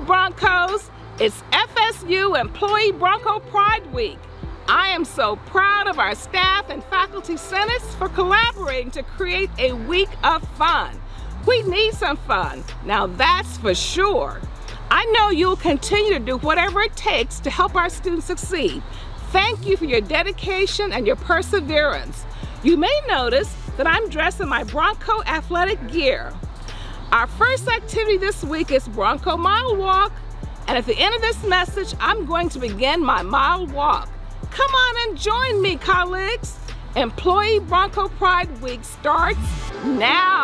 Broncos, it's FSU Employee Bronco Pride Week. I am so proud of our staff and faculty senates for collaborating to create a week of fun. We need some fun, now that's for sure. I know you'll continue to do whatever it takes to help our students succeed. Thank you for your dedication and your perseverance. You may notice that I'm dressed in my Bronco athletic gear. Our first activity this week is Bronco Mile Walk, and at the end of this message, I'm going to begin my mile walk. Come on and join me, colleagues. Employee Bronco Pride Week starts now.